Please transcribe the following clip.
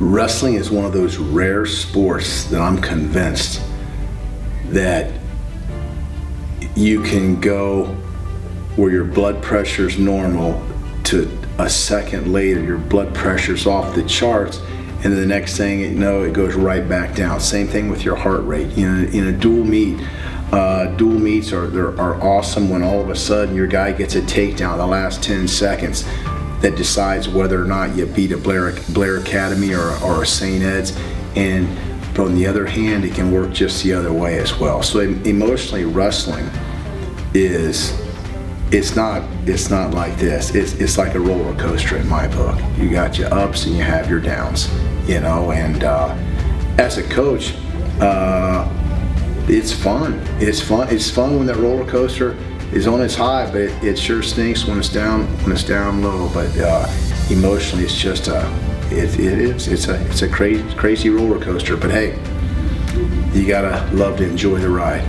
wrestling is one of those rare sports that I'm convinced that you can go where your blood pressure is normal to a second later your blood pressure's off the charts and the next thing you know it goes right back down. Same thing with your heart rate. You know in a dual meet uh, dual meets are, are awesome when all of a sudden your guy gets a takedown the last 10 seconds that decides whether or not you beat a Blair, Blair Academy or, or a St. Ed's. And but on the other hand, it can work just the other way as well. So emotionally, wrestling is it's not it's not like this. It's it's like a roller coaster in my book. You got your ups and you have your downs, you know. And uh, as a coach, uh, it's fun. It's fun. It's fun when that roller coaster is on its high, but it, it sure stinks when it's down when it's down low. But uh, emotionally, it's just a it, it is it's a it's a crazy crazy roller coaster. But hey, you gotta love to enjoy the ride.